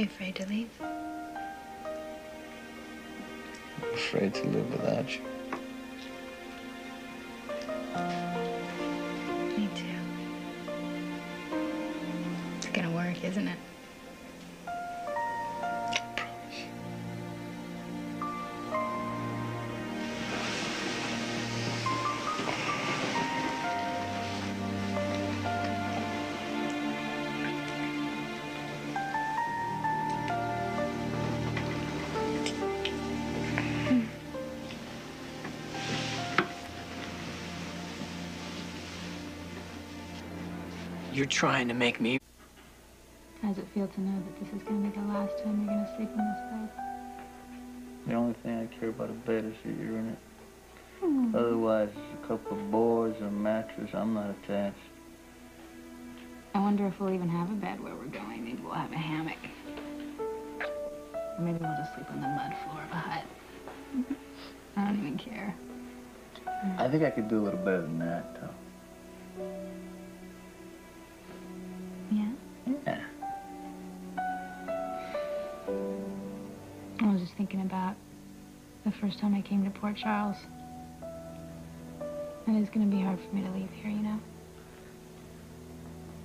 you afraid to leave? I'm afraid to live without you. You're trying to make me. How does it feel to know that this is gonna be the last time you're gonna sleep in this bed? The only thing I care about a bed is that you're in it. Hmm. Otherwise, it's a couple of boards or a mattress. I'm not attached. I wonder if we'll even have a bed where we're going. Maybe we'll have a hammock. Or maybe we'll just sleep on the mud floor of a hut. I don't even care. I think I could do a little better than that, though. About the first time I came to Port Charles. And it's gonna be hard for me to leave here, you know?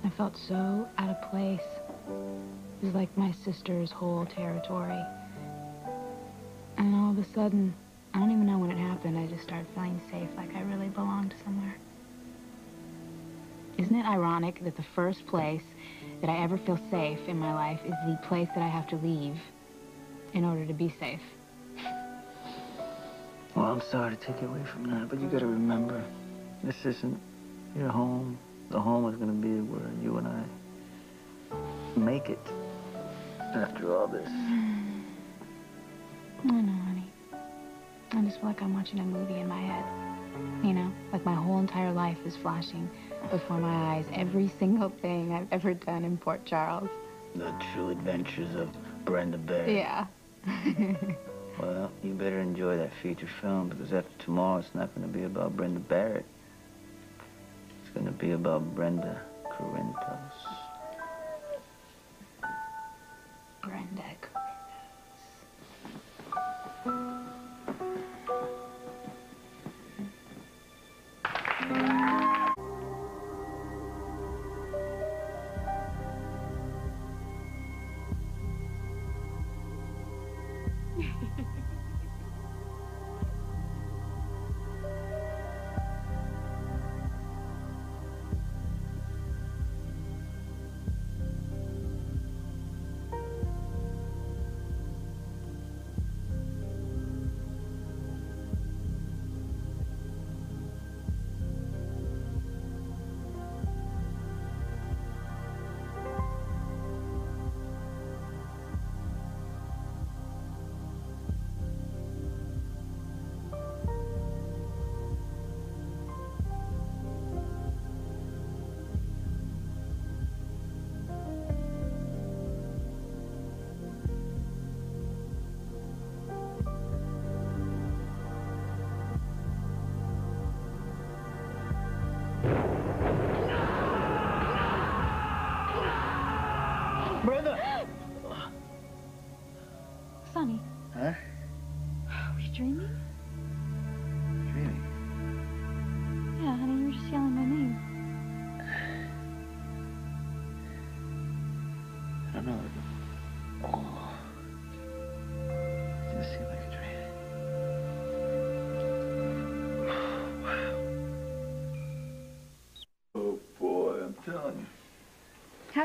I felt so out of place. It was like my sister's whole territory. And all of a sudden, I don't even know when it happened, I just started feeling safe, like I really belonged somewhere. Isn't it ironic that the first place that I ever feel safe in my life is the place that I have to leave in order to be safe? Well, I'm sorry to take you away from that, but you gotta remember, this isn't your home. The home is gonna be where you and I make it after all this. I know, honey. I just feel like I'm watching a movie in my head. You know, like my whole entire life is flashing before my eyes. Every single thing I've ever done in Port Charles. The true adventures of Brenda Barrett. Yeah. Well, you better enjoy that feature film because after tomorrow, it's not going to be about Brenda Barrett. It's going to be about Brenda Corinthos.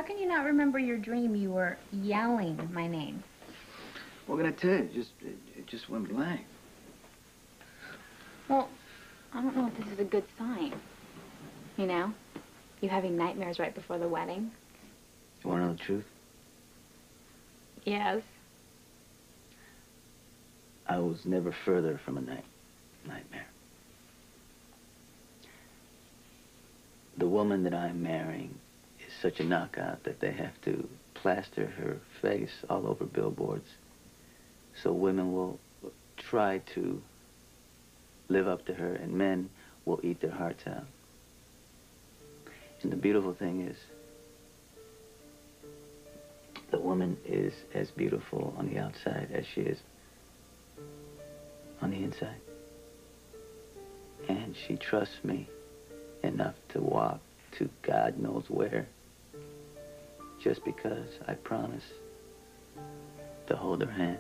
How can you not remember your dream? You were yelling my name. What can I tell you? It just, it, it just went blank. Well, I don't know if this is a good sign. You know? You having nightmares right before the wedding? You want to know the truth? Yes. I was never further from a night nightmare. The woman that I'm marrying such a knockout that they have to plaster her face all over billboards so women will try to live up to her and men will eat their hearts out. And the beautiful thing is, the woman is as beautiful on the outside as she is on the inside. And she trusts me enough to walk to God knows where just because I promise to hold her hand.